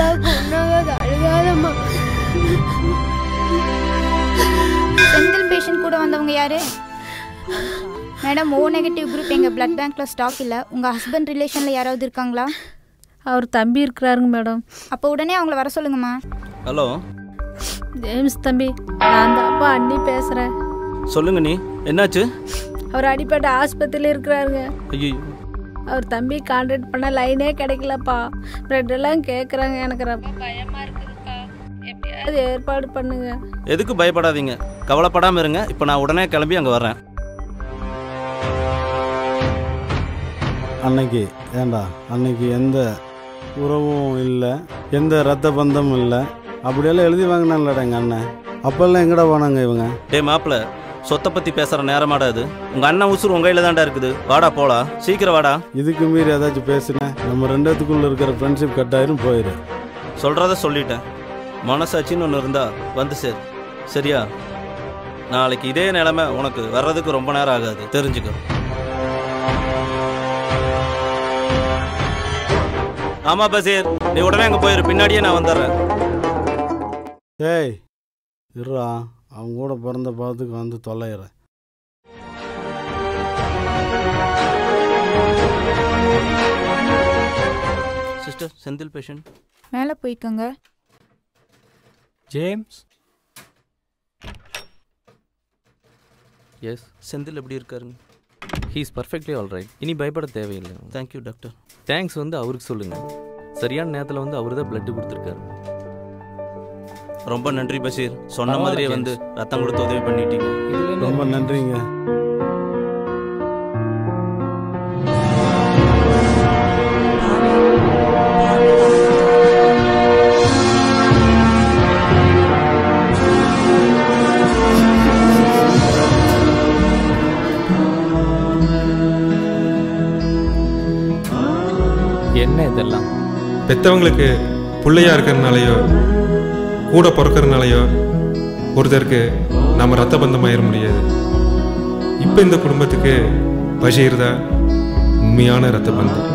பார்த்தா பொண்ணாக அழுகாதம்மா செந்தில் பேஷண்ட் கூட வந்தவங்க யாரு? மேடம் ஓ நெகட்டிவ் குரூப் எங்கள் பிளட் பேங்க்கில் ஸ்டாக் இல்லை. உங்கள் ஹஸ்பண்ட் ரிலேஷனில் யாராவது இருக்காங்களா? அவர் தம்பி இருக்கிறாருங்க மேடம் அப்போ உடனே அவங்கள வர சொல்லுங்கம்மா. ஹலோ ஜேம்ஸ் தம்பி நான் அந்த அப்பா அண்ணி பேசுகிறேன் சொல்லுங்க நீ. என்னாச்சு? அவர் அடிப்பட்ட ஆஸ்பத்திரியில் இருக்கிறாருங்க. ஐயோ அவர் தம்பி கான்டாக்ட் பண்ண லைனே கிடைக்கலப்பா. பிரெட் எல்லாம் கேட்குறாங்க எனக்கு ரொம்ப பயமாக இருக்குதுப்பா எப்படியாவது ஏற்பாடு பண்ணுங்க. எதுக்கு பயப்படாதீங்க? கவலைப்படாமல் இருங்க. இப்போ நான் உடனே கிளம்பி அங்கே வர்றேன். அன்னைக்கு ஏண்டா? அன்னைக்கு எந்த உறவும் இல்லை எந்த ரத்த பந்தமும் இல்லை. அப்படியெல்லாம் எழுதி வாங்கினான்லடா எங்கள் அண்ணன். அப்போல்லாம் எங்கடா போனாங்க இவங்க? டேய் மாப்பிள சொத்தை பற்றி பேசுகிற நேரமாடா இது. உங்கள் அண்ணன் உசுறு உங்கள் கையில் தான்டா இருக்குது. வாடா போலாம் சீக்கிரம் வாடா. இதுக்கு மீறி ஏதாச்சும் பேசுனேன் நம்ம ரெண்டுத்துக்குள்ள இருக்கிற ஃப்ரெண்ட்ஷிப் கட்டாயிரும் போயிரு சொல்கிறத சொல்லிட்டேன். மனசாட்சின்னு ஒன்று இருந்தா வந்து சேர். சரியா? நாளைக்கு இதே நிலைமை உனக்கு வர்றதுக்கு ரொம்ப நேரம் ஆகாது. தெரிஞ்சுக்கோ. ஆமா பசீர். நீ உடனே அங்கே போயிரு. பின்னாடியே நான் வந்துடுறேன். ஏய் இருடா. அவங்க கூட பிறந்த பாவத்துக்கு வந்து தொலைகிறேன் சிஸ்டர் செந்தில் பேஷண்ட் மேலே போய்க்கோங்க. ஜேம்ஸ் எஸ் செந்தில் எப்படி இருக்காருங்க? ஹீஸ் பர்ஃபெக்ட்லி ஆல் ரைட் இனி பயப்பட தேவையில்லை. தேங்க்யூ டாக்டர் தேங்க்ஸ் வந்து அவருக்கு சொல்லுங்கள் சரியான நேரத்தில் வந்து அவர் தான் பிளட்டு கொடுத்துருக்காரு. ரொம்ப நன்றி பஷீர். சொன்ன மாதிரியே வந்து ரத்தம் கொடுத்து உதவி பண்ணிட்டீங்க. ரொம்ப நன்றிங்க. என்ன இதெல்லாம்? பெத்தவங்களுக்கு பிள்ளையா இருக்கிறனாலையோ கூட பிறக்கறனாலையோ ஒருத்தருக்கு நம்ம ரத்த பந்தமாயிட முடியாது. இப்போ இந்த குடும்பத்துக்கு பஷீர் தான் உண்மையான ரத்த பந்தம்.